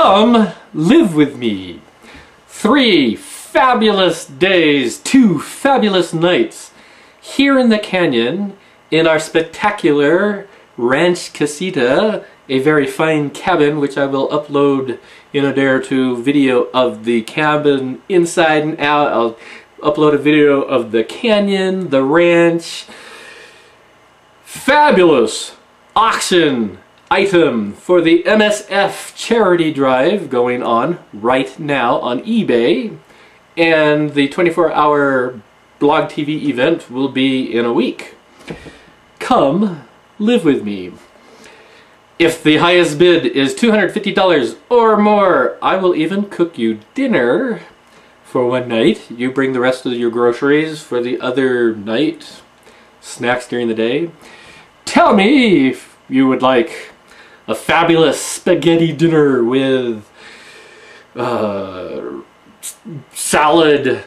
Come live with me. Three fabulous days, two fabulous nights here in the canyon in our spectacular ranch casita, a very fine cabin which I will upload in a day or two video of the cabin inside and out. I'll upload a video of the canyon, the ranch. Fabulous auction item for the MSF charity drive going on right now on eBay. And the 24 hour blog TV event will be in a week. Come live with me. If the highest bid is $250 or more, I will even cook you dinner for one night. You bring the rest of your groceries for the other night, snacks during the day. Tell me if you would like a fabulous spaghetti dinner with uh, salad,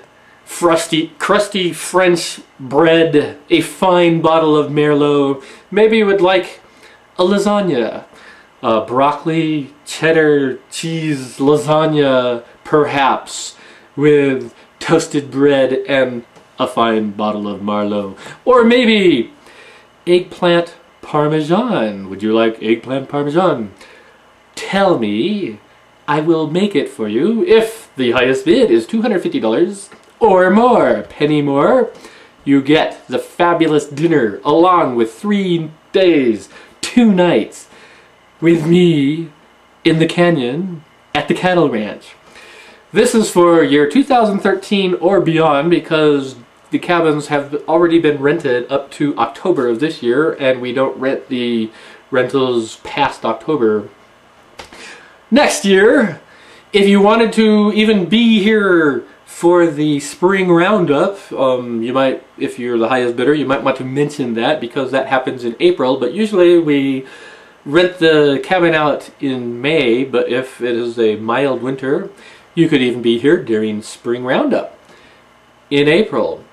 crusty French bread, a fine bottle of Merlot. Maybe you would like a lasagna, uh, broccoli, cheddar, cheese, lasagna, perhaps, with toasted bread and a fine bottle of Merlot. Or maybe eggplant parmesan. Would you like eggplant parmesan? Tell me, I will make it for you if the highest bid is $250 or more. Penny more, you get the fabulous dinner along with three days, two nights with me in the canyon at the cattle ranch. This is for year 2013 or beyond because the cabins have already been rented up to October of this year and we don't rent the rentals past October. Next year, if you wanted to even be here for the spring roundup, um, you might, if you're the highest bidder, you might want to mention that because that happens in April, but usually we rent the cabin out in May, but if it is a mild winter, you could even be here during spring roundup in April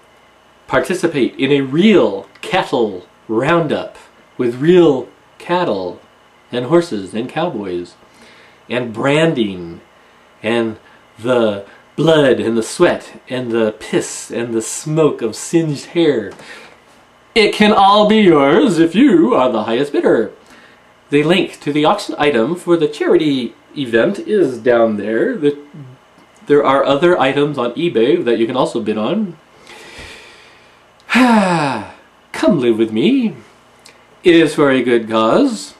participate in a real cattle roundup with real cattle and horses and cowboys and branding and the blood and the sweat and the piss and the smoke of singed hair. It can all be yours if you are the highest bidder. The link to the auction item for the charity event is down there. The, there are other items on eBay that you can also bid on. Come live with me. It is for a good cause.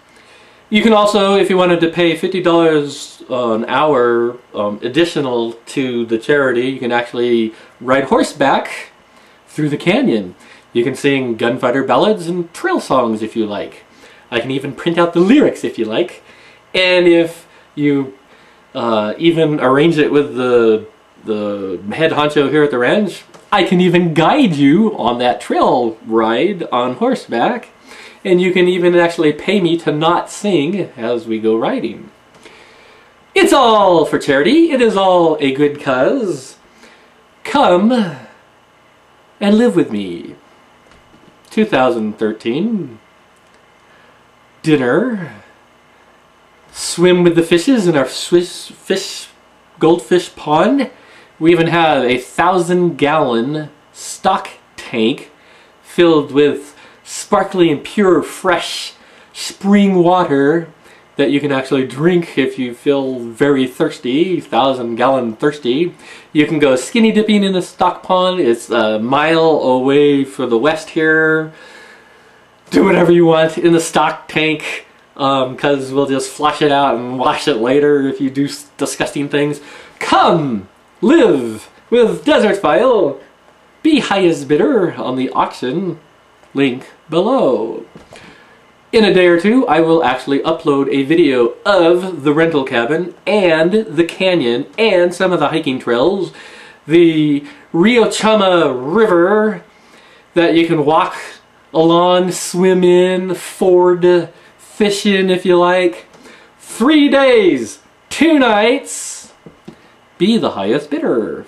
You can also, if you wanted to pay $50 an hour um, additional to the charity, you can actually ride horseback through the canyon. You can sing gunfighter ballads and trail songs if you like. I can even print out the lyrics if you like. And if you uh, even arrange it with the, the head honcho here at the ranch, I can even guide you on that trail ride on horseback, and you can even actually pay me to not sing as we go riding. It's all for charity. It is all a good cause. Come and live with me. 2013. Dinner. Swim with the fishes in our Swiss fish goldfish pond. We even have a thousand gallon stock tank filled with sparkly and pure fresh spring water that you can actually drink if you feel very thirsty, thousand gallon thirsty. You can go skinny dipping in the stock pond. It's a mile away for the west here. Do whatever you want in the stock tank because um, we'll just flush it out and wash it later if you do disgusting things. Come! Live with Desertphile. Be highest bidder on the auction. Link below. In a day or two, I will actually upload a video of the rental cabin and the canyon and some of the hiking trails. The Rio Chama River that you can walk along, swim in, ford, fish in if you like. Three days, two nights be the highest bidder.